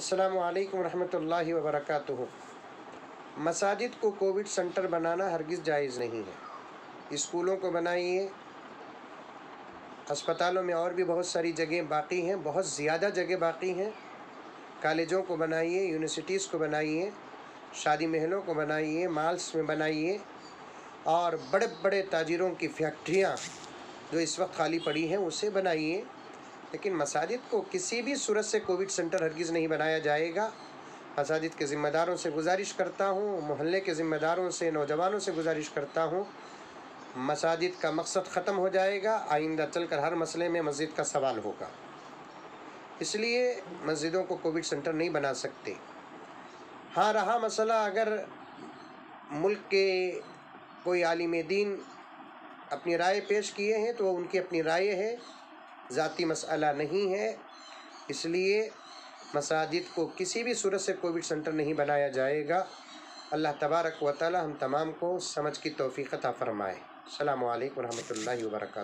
असलकम रहमतुल्लाहि व बरकातुहू मसाजिद को कोविड सेंटर बनाना हरगिज़ जायज़ नहीं है। स्कूलों को बनाइए। अस्पतालों में और भी बहुत सारी जगह बाकी हैं, बहुत ज़्यादा जगह बाकी हैं। कॉलेजों को बनाइए, यूनिवर्सिटीज़ को बनाइए, शादी महलों को बनाइए, माल्स में बनाइए और बड़े बड़े ताजिरों की फैक्ट्रियाँ जो इस वक्त खाली पड़ी हैं, उसे बनाइए। लेकिन मसाजिद को किसी भी सूरत से कोविड सेंटर हरगिज़ नहीं बनाया जाएगा। मसाजिद के ज़िम्मेदारों से गुजारिश करता हूँ, मोहल्ले के ज़िम्मेदारों से, नौजवानों से गुजारिश करता हूँ। मसाजिद का मकसद ख़त्म हो जाएगा, आइंदा चलकर हर मसले में मस्जिद का सवाल होगा। इसलिए मस्जिदों को कोविड सेंटर नहीं बना सकते। हाँ रहा मसला अगर मुल्क के कोई आलिम दीन अपनी राय पेश किए हैं तो उनकी अपनी राय है। ज़ाती मसला नहीं है, इसलिए मसाजिद को किसी भी सूरत से कोविड सेंटर नहीं बनाया जाएगा। अल्लाह तबारक व ताली हम तमाम को समझ की तोफ़ी अता फ़रमाए। अल्लाम वरहमल वर्का